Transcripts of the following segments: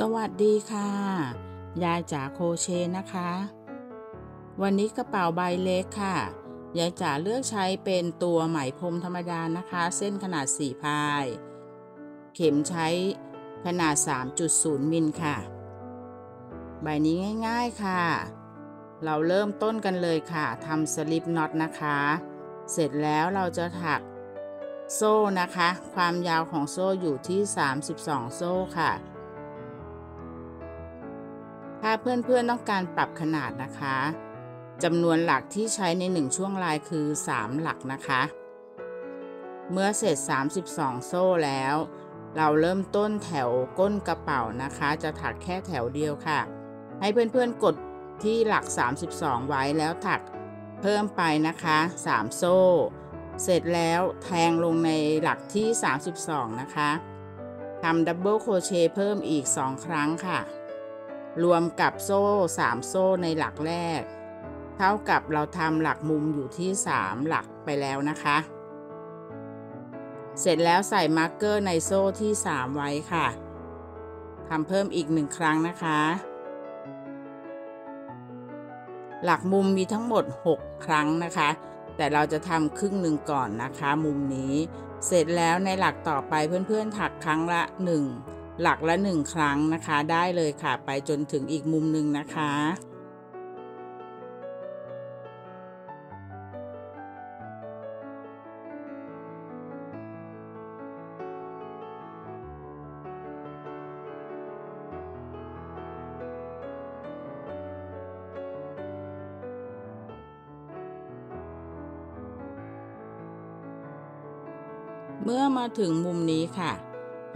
สวัสดีค่ะ ยายจ๋าโคเชนะคะ วันนี้กระเป๋าใบเล็กค่ะ ยายจ๋าเลือกใช้เป็นตัวไหมพรมธรรมดานะคะ เส้นขนาด 4 พาย เข็มใช้ขนาด 3.0 มิลค่ะ ใบนี้ง่ายๆค่ะ เราเริ่มต้นกันเลยค่ะทำสลิปน็อตนะคะ เสร็จแล้วเราจะถักโซ่นะคะ ความยาวของโซ่อยู่ที่ 32 โซ่ค่ะ ถ้าเพื่อนๆต้องการปรับขนาดนะคะจำนวนหลักที่ใช้ในหนึ่งช่วงลายคือ 3 หลักนะคะ เมื่อเสร็จ 32 โซ่แล้ว เราเริ่มต้นแถวก้นกระเป๋านะคะ จะถักแค่แถวเดียวค่ะ ให้เพื่อนๆกดที่หลัก 32 ไว้แล้วถักเพิ่มไปนะคะ 3 โซ่ เสร็จแล้วแทงลงในหลักที่ 32 นะคะทำ double crochet เพิ่มอีก 2 ครั้งค่ะ รวมกับโซ่ 3 โซ่ในหลักแรก เท่ากับเราทำหลักมุมอยู่ที่ 3 หลักไปแล้วนะคะ เสร็จแล้วใส่ marker ในโซ่ที่ 3 ไว้ค่ะทำเพิ่มอีก1ครั้งนะคะ หลักมุมมีทั้งหมด 6 ครั้งนะคะ แต่เราจะทำครึ่งหนึ่งก่อนนะคะ มุมนี้ เสร็จแล้วในหลักต่อไปเพื่อนๆถักครั้งละ 1 หลักละ 1 ครั้งนะคะ ได้เลยค่ะ ไปจนถึงอีกมุมหนึ่งนะคะเมื่อมาถึงมุมนี้ค่ะ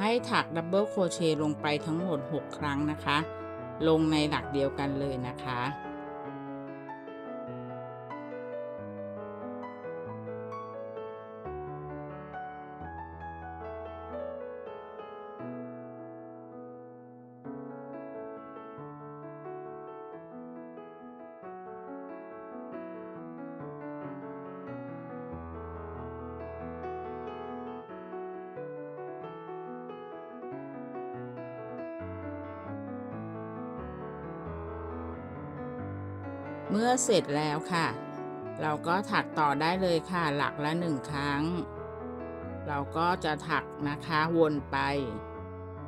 ให้ถักดับเบิลโครเชต์ลงไปทั้งหมด 6 ครั้งนะคะ ลงในหลักเดียวกันเลยนะคะ เมื่อเสร็จแล้วค่ะ เราก็ถักต่อได้เลยค่ะ หลักละหนึ่งครั้ง เราก็จะถักนะคะวนไป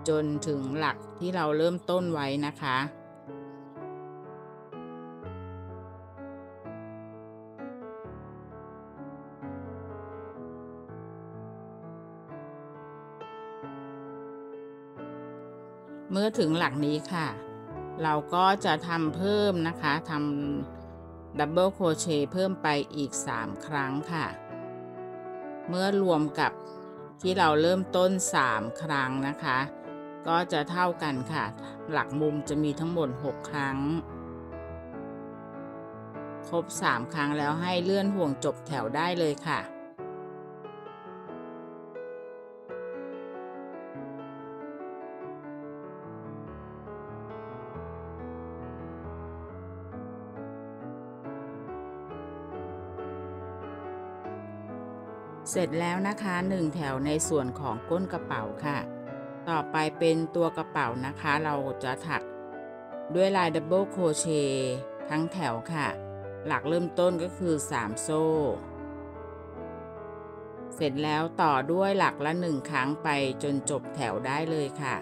จนถึงหลักที่เราเริ่มต้นไว้นะคะเมื่อถึงหลักนี้ค่ะ เราก็จะทำเพิ่มนะคะทำดับเบิลโครเชต์เพิ่มไปอีก 3 ครั้งค่ะ เมื่อรวมกับที่เราเริ่มต้น 3 ครั้งนะคะ ก็จะเท่ากันค่ะ หลักมุมจะมีทั้งหมด 6 ครั้ง ครบ 3 ครั้งแล้วให้เลื่อนห่วงจบแถวได้เลยค่ะ เสร็จแล้วนะคะ 1 แถวในส่วนของก้นกระเป๋าค่ะ ต่อไปเป็นตัวกระเป๋านะคะ เราจะถักด้วยลายดับเบิลโครเชต์ทั้งแถวค่ะ หลักเริ่มต้นก็คือ 3 โซ่ เสร็จแล้วต่อด้วยหลักละ 1 ครั้งไปจนจบแถวได้เลยค่ะ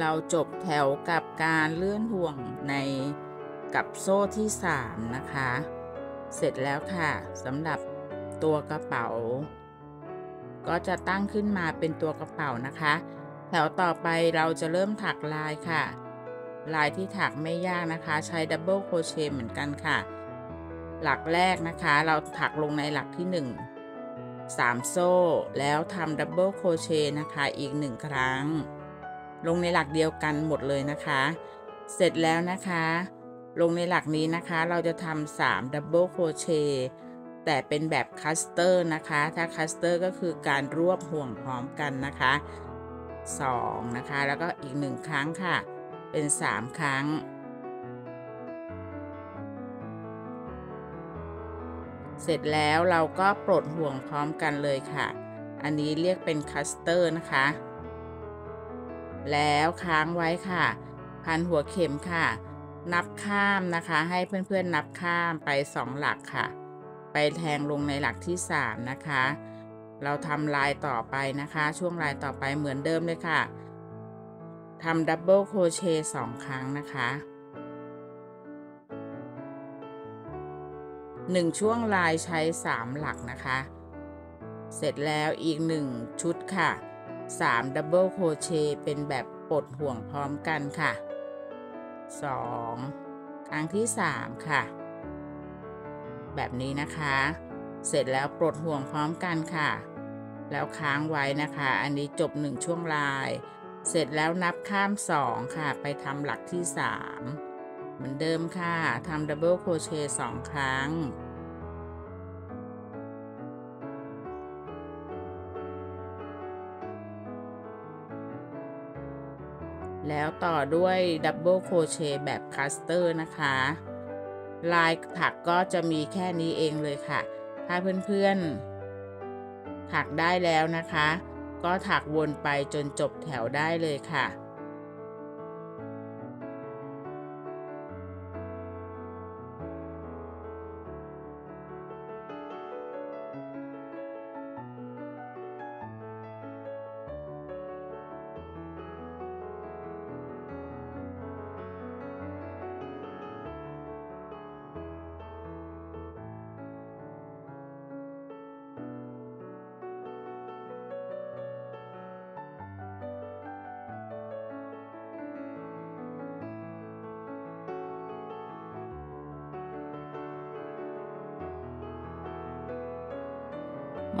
เราจบแถวกับการเลื่อนห่วงในกับโซ่ที่ 3 นะคะ เสร็จแล้วค่ะสำหรับตัวกระเป๋า ก็จะตั้งขึ้นมาเป็นตัวกระเป๋านะคะ แถวต่อไปเราจะเริ่มถักลายค่ะ ลายที่ถักไม่ยากนะคะ ใช้ double crochet เหมือนกันค่ะ หลักแรกนะคะเราถักลงในหลักที่ 1 3 โซ่ แล้วทำ double crochet นะคะอีก 1 ครั้ง ลงในหลักเดียวกันหมดเลยนะคะ เสร็จแล้วนะคะ ลงในหลักนี้นะคะ เราจะทำ3 double crochet แต่เป็นแบบ cluster นะคะ ถ้า cluster ก็คือการรวบห่วงพร้อมกันนะคะ2นะคะ แล้วก็อีก 1 ครั้งค่ะ เป็น 3 ครั้ง เสร็จแล้วเราก็ปลดห่วงพร้อมกันเลยค่ะ อันนี้เรียกเป็น cluster นะคะ แล้วค้างไว้ค่ะ พันหัวเข็มค่ะ นับข้ามนะคะ ให้เพื่อนๆนับข้ามไป 2 หลักค่ะ ไปแทงลงในหลักที่ 3 นะคะ เราทำลายต่อไปนะคะ ช่วงลายต่อไปเหมือนเดิมเลยค่ะทำ double crochet สองครั้งนะคะหนึ่งช่วงลายใช้ 3 หลักนะคะ เสร็จแล้วอีก 1 ชุดค่ะ 3ดับเบิลโคเชต์เป็นแบบปลดห่วงพร้อมกันค่ะ 2 ครั้งที่ 3 ค่ะ แบบนี้นะคะ เสร็จแล้วปลดห่วงพร้อมกันค่ะ แล้วค้างไว้นะคะ อันนี้จบ 1 ช่วงลาย เสร็จแล้วนับข้าม 2 ค่ะ ไปทำหลักที่ 3 เหมือนเดิมค่ะทำ double crochet 2ครั้ง แล้วต่อด้วย double crochet แบบ cluster นะคะ ลายถักก็จะมีแค่นี้เองเลยค่ะ ถ้าเพื่อนๆ ถักได้แล้วนะคะ ก็ถักวนไปจนจบแถวได้เลยค่ะ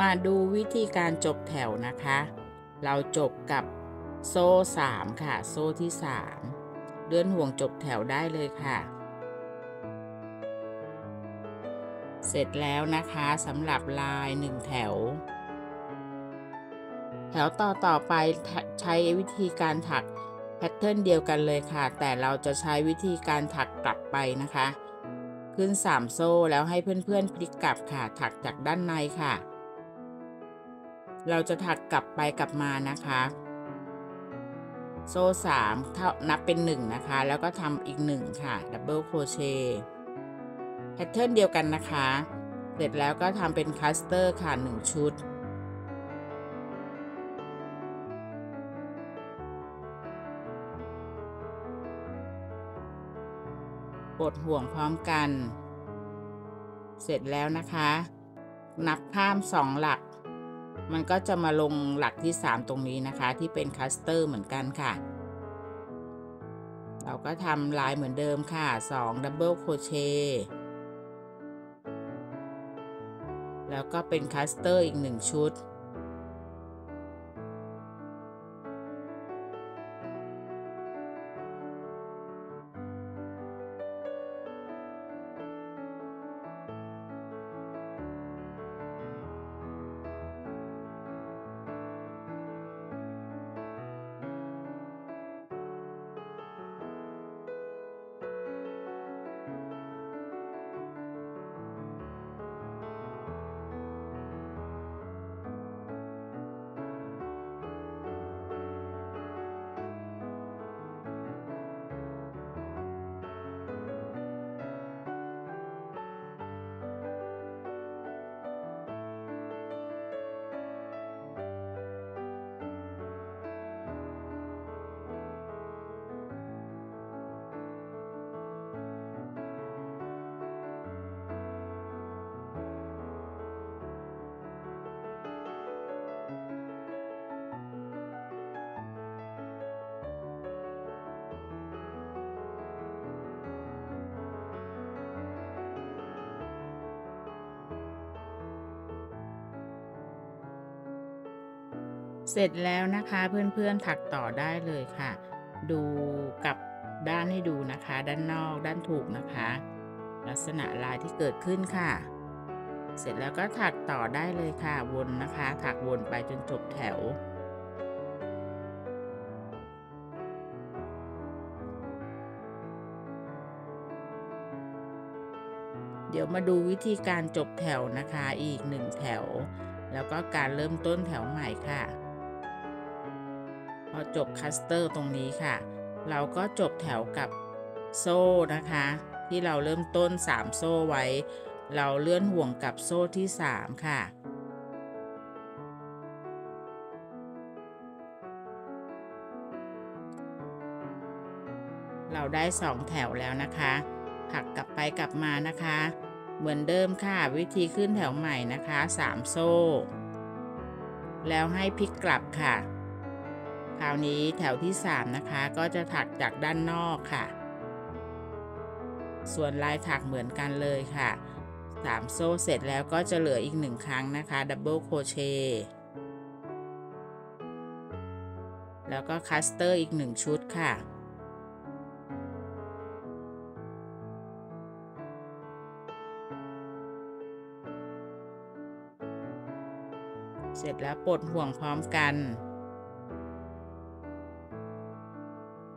มาดูวิธีการจบแถวนะคะ เราจบกับโซ่ 3 ค่ะ โซ่ที่ 3 เลื่อนห่วงจบแถวได้เลยค่ะ เสร็จแล้วนะคะสำหรับลาย 1 แถว แถวต่อต่อไปใช้วิธีการถักแพทเทิร์นเดียวกันเลยค่ะ แต่เราจะใช้วิธีการถักกลับไปนะคะ ขึ้น 3 โซ่แล้วให้เพื่อนๆพลิกกลับค่ะ ถักจากด้านในค่ะ เราจะถักกลับไปกลับมานะคะ โซ่3เท่านับเป็น1นะคะ แล้วก็ทำอีก1ค่ะ double crochet pattern เดียวกันนะคะ เสร็จแล้วก็ทำเป็น cluster ค่ะ1ชุดปลดห่วงพร้อมกัน เสร็จแล้วนะคะ นับข้ามสองหลัก มันก็จะมาลงหลักที่ 3 ตรงนี้นะคะ ที่เป็น cluster เหมือนกันค่ะ เราก็ทำลายเหมือนเดิมค่ะ 2 double crochet แล้วก็เป็น cluster อีก 1 ชุด เสร็จแล้วนะคะเพื่อนๆถักต่อได้เลยค่ะ ดูกับด้านให้ดูนะคะ ด้านนอกด้านถูกนะคะ ลักษณะลายที่เกิดขึ้นค่ะ เสร็จแล้วก็ถักต่อได้เลยค่ะวนนะคะ ถักวนไปจนจบแถว เดี๋ยวมาดูวิธีการจบแถวนะคะอีกหนึ่งแถว แล้วก็การเริ่มต้นแถวใหม่ค่ะ พอจบคัสเตอร์ตรงนี้ค่ะ เราก็จบแถวกับโซ่นะคะ ที่เราเริ่มต้น 3 โซ่ไว้ เราเลื่อนห่วงกับโซ่ที่ 3 ค่ะ เราได้ 2 แถวแล้วนะคะถักกลับไปกลับมานะคะ เหมือนเดิมค่ะวิธีขึ้นแถวใหม่นะคะ 3 โซ่ แล้วให้พลิกกลับค่ะ คราวนี้แถวที่ 3 นะคะ ก็จะถักจากด้านนอกค่ะ ส่วนลายถักเหมือนกันเลยค่ะ 3 โซ่เสร็จแล้วก็จะเหลืออีก 1 ครั้งนะคะ double crochet แล้วก็ cluster อีก 1 ชุดค่ะเสร็จแล้วปลดห่วงพร้อมกัน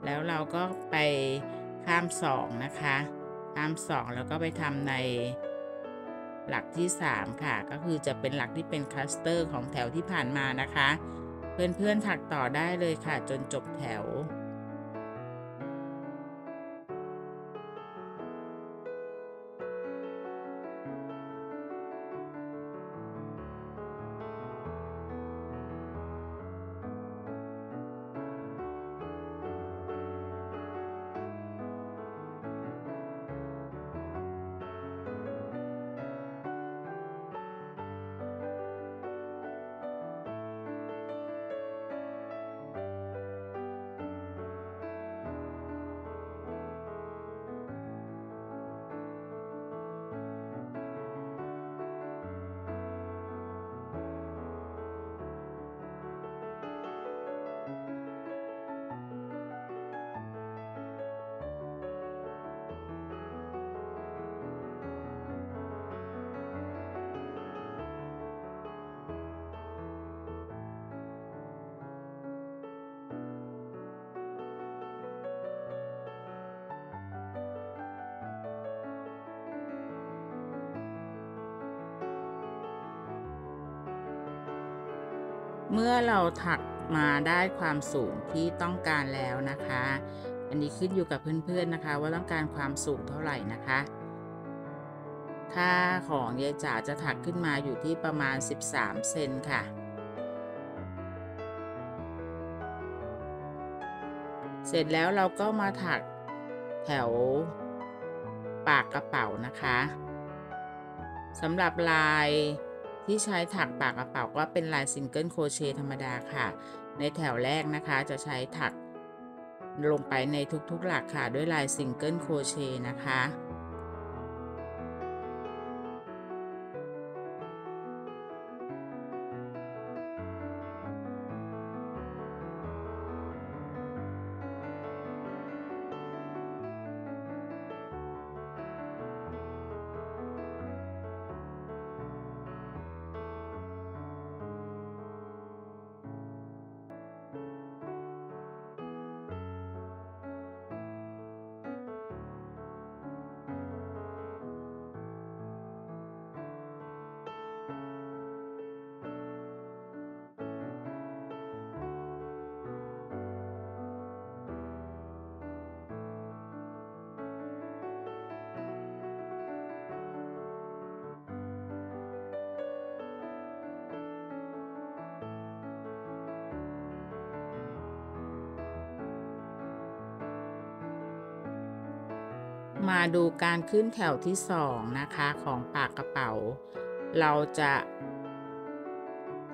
แล้วเราก็ไปข้ามสองนะคะ ข้ามสองแล้วก็ไปทำในหลักที่ 3 ค่ะ ก็คือจะเป็นหลักที่เป็นคลัสเตอร์ของแถวที่ผ่านมานะคะ เพื่อนๆถักต่อได้เลยค่ะ จนจบแถว เมื่อเราถักมาได้ความสูงที่ต้องการแล้วนะคะ อันนี้ขึ้นอยู่กับเพื่อนๆนะคะ ว่าต้องการความสูงเท่าไหร่นะคะ ค่าของยายจ๋าจะถักขึ้นมาอยู่ที่ประมาณ 13 เซนค่ะ เสร็จแล้วเราก็มาถักแถวปากกระเป๋านะคะสำหรับลาย ที่ใช้ถักปากกระเป๋าก็เป็นลาย single crochet ธรรมดาค่ะ ในแถวแรกนะคะจะใช้ถักลงไปในทุกๆหลักค่ะด้วยลาย single crochet นะคะ มาดูการขึ้นแถวที่สองนะคะของปากกระเป๋า เราจะ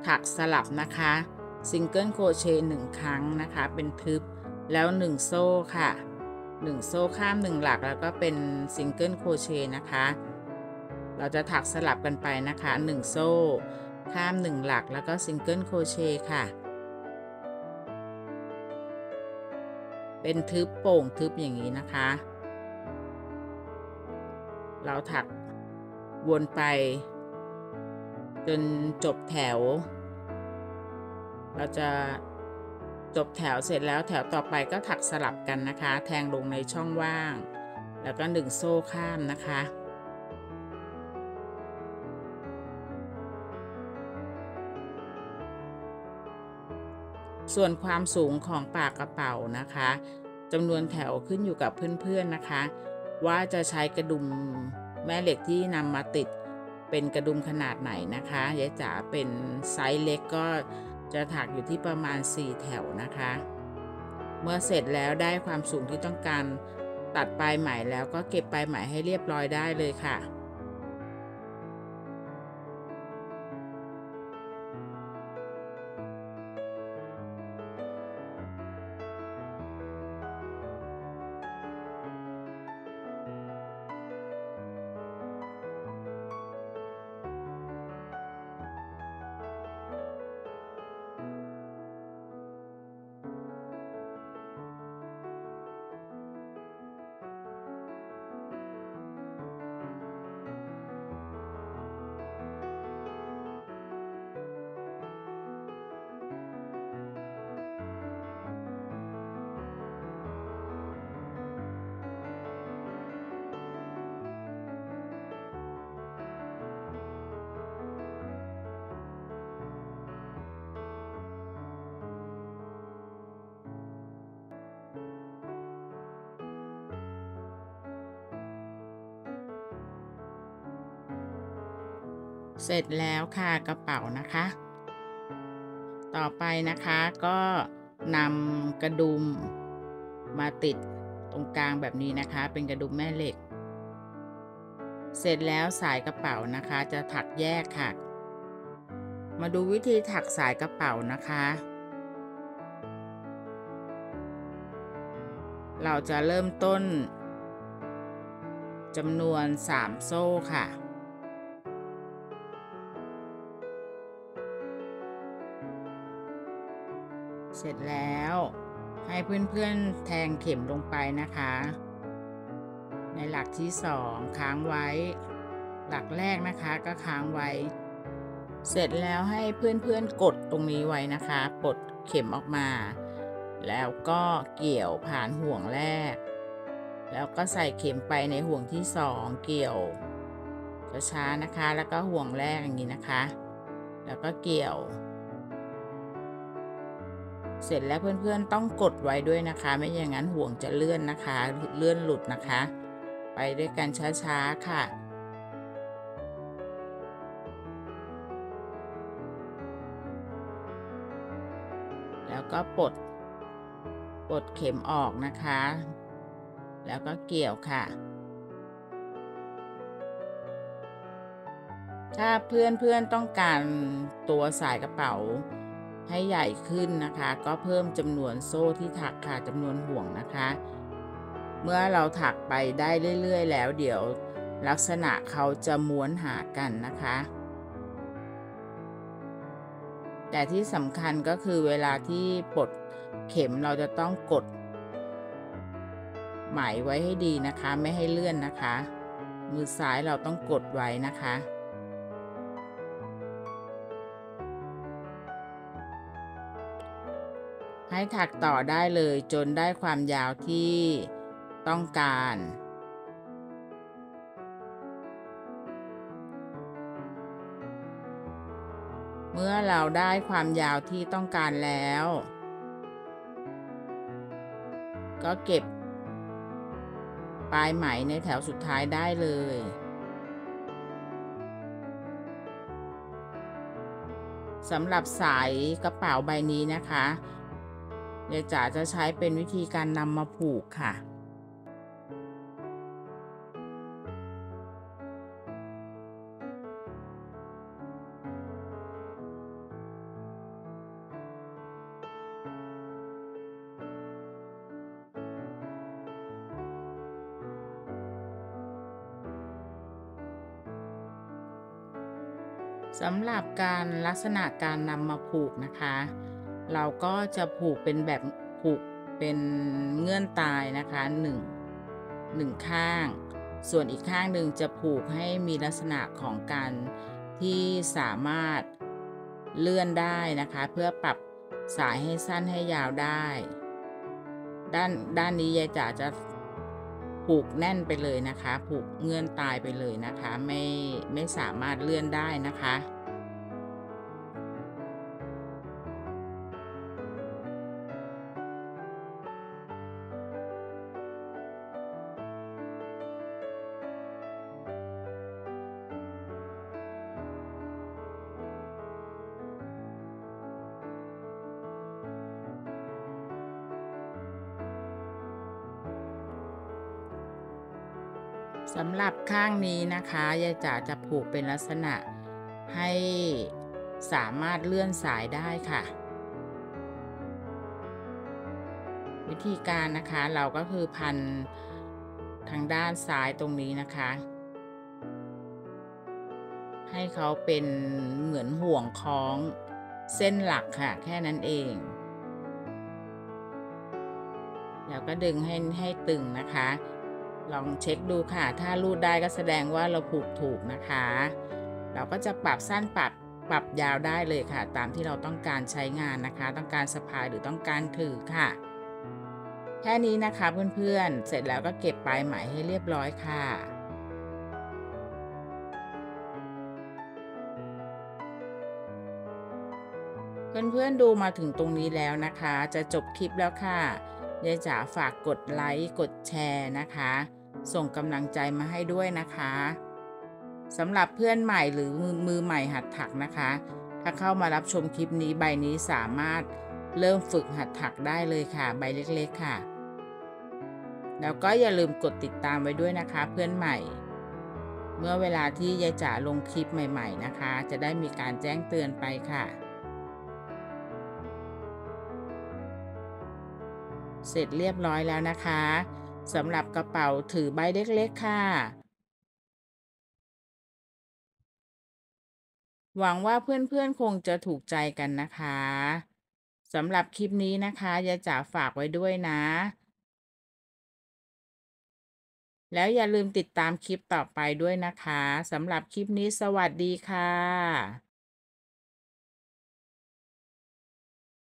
ถักสลับนะคะ single crochet หนึ่งครั้งนะคะ เป็นทึบแล้วหนึ่งโซ่ค่ะหนึ่งโซ่ข้ามหนึ่งหลักแล้วก็เป็น single crochet นะคะ เราจะถักสลับกันไปนะคะหนึ่งโซ่ ข้ามหนึ่งหลักแล้วก็ single crochet ค่ะ เป็นทึบโป่งทึบอย่างนี้นะคะ เราถักวนไป จนจบแถว เราจะจบแถวเสร็จแล้วแถวต่อไปก็ถักสลับกันนะคะ แทงลงในช่องว่าง แล้วก็หนึ่งโซ่ข้ามนะคะส่วนความสูงของปากกระเป๋านะคะจำนวนแถวขึ้นอยู่กับเพื่อนๆนะคะ ว่าจะใช้กระดุมแม่เหล็กที่นำมาติดเป็นกระดุมขนาดไหนนะคะยายจ๋าเป็นไซส์เล็กก็จะถักอยู่ที่ประมาณ 4 แถวนะคะ เมื่อเสร็จแล้วได้ความสูงที่ต้องการตัดปลายไหมแล้วก็เก็บปลายไหมให้เรียบร้อยได้เลยค่ะ เสร็จแล้วค่ะกระเป๋านะคะ ต่อไปนะคะก็นำกระดุมมาติดตรงกลางแบบนี้นะคะ เป็นกระดุมแม่เหล็ก เสร็จแล้วสายกระเป๋านะคะจะถักแยกค่ะ มาดูวิธีถักสายกระเป๋านะคะ เราจะเริ่มต้นจำนวน 3 โซ่ค่ะ เสร็จแล้ว ให้เพื่อนๆแทงเข็มลงไปนะคะ ในหลักที่สองค้างไว้ หลักแรกนะคะก็ค้างไว้ เสร็จแล้วให้เพื่อนๆกดตรงนี้ไว้นะคะปลดเข็มออกมา แล้วก็เกี่ยวผ่านห่วงแรก แล้วก็ใส่เข็มไปในห่วงที่สองเกี่ยวช้าๆนะคะ แล้วก็ห่วงแรกอย่างนี้นะคะ แล้วก็เกี่ยว เสร็จแล้วเพื่อนๆต้องกดไว้ด้วยนะคะ ไม่อย่างนั้นห่วงจะเลื่อนนะคะ เลื่อนหลุดนะคะ ไปด้วยกันช้าๆค่ะแล้วก็ปลดปลดเข็มออกนะคะ แล้วก็เกี่ยวค่ะ ถ้าเพื่อนๆต้องการตัวสายกระเป๋า ให้ใหญ่ขึ้นนะคะ ก็เพิ่มจำนวนโซ่ที่ถักค่ะจำนวนห่วงนะคะ เมื่อเราถักไปได้เรื่อย ๆ แล้วเดี๋ยวลักษณะเขาจะม้วนหากันนะคะ แต่ที่สำคัญก็คือเวลาที่ปลดเข็มเราจะต้องกด ไหมไว้ให้ดีนะคะ ไม่ให้เลื่อนนะคะ มือซ้ายเราต้องกดไว้นะคะ ให้ถักต่อได้เลยจนได้ความยาวที่ต้องการ เมื่อเราได้ความยาวที่ต้องการแล้ว ก็เก็บปลายไหมในแถวสุดท้ายได้เลยสำหรับสายกระเป๋าใบนี้นะคะ ยายจ๋าจะใช้เป็นวิธีการนำมาผูกค่ะ สำหรับการลักษณะการนำมาผูกนะคะ เราก็จะผูกเป็นแบบผูกเเป็นเงื่อนตายนะคะหนึ่งหนึ่งข้าง ส่วนอีกข้างหนึ่งจะผูกให้มีลักษณะของการที่สามารถเลื่อนได้นะคะ เพื่อปรับสายให้สั้นให้ยาวได้ ด้านด้านนี้ยายจ๋าจะผูกแน่นไปเลยนะคะ ผูกเงื่อนตายไปเลยนะคะ ไม่ไม่สามารถเลื่อนได้นะคะ สำหรับข้างนี้นะคะยายจ๋าจะผูกเป็นลักษณะให้สามารถเลื่อนสายได้ค่ะ วิธีการนะคะเราก็คือพันทางด้านซ้ายตรงนี้นะคะ ให้เขาเป็นเหมือนห่วงคล้องเส้นหลักค่ะ แค่นั้นเองแล้วก็ดึงให้ให้ตึงนะคะ ลองเช็คดูค่ะ ถ้ารูดได้ก็แสดงว่าเราผูกถูกนะคะ เราก็จะปรับสั้นปรับปรับยาวได้เลยค่ะ ตามที่เราต้องการใช้งานนะคะ ต้องการสะพายหรือต้องการถือค่ะ แค่นี้นะคะเพื่อนๆ เสร็จแล้วก็เก็บปลายไหมให้เรียบร้อยค่ะเพื่อนๆดูมาถึงตรงนี้แล้วนะคะ จะจบคลิปแล้วค่ะ ยายจ๋าฝากกดไลค์กดแชร์นะคะ ส่งกำลังใจมาให้ด้วยนะคะสำหรับเพื่อนใหม่หรือมือมือใหม่หัดถักนะคะ ถ้าเข้ามารับชมคลิปนี้ใบนี้สามารถเริ่มฝึกหัดถักได้เลยค่ะ ใบเล็กๆค่ะ แล้วก็อย่าลืมกดติดตามไว้ด้วยนะคะ เพื่อนใหม่ เมื่อเวลาที่ยายจ๋าลงคลิปใหม่ ๆนะคะ จะได้มีการแจ้งเตือนไปค่ะ เสร็จเรียบร้อยแล้วนะคะสำหรับกระเป๋าถือใบเล็กๆค่ะ หวังว่าเพื่อนๆคงจะถูกใจกันนะคะสำหรับคลิปนี้นะคะยาจ๋าฝากไว้ด้วยนะ แล้วอย่าลืมติดตามคลิปต่อไปด้วยนะคะสำหรับคลิปนี้สวัสดีค่ะ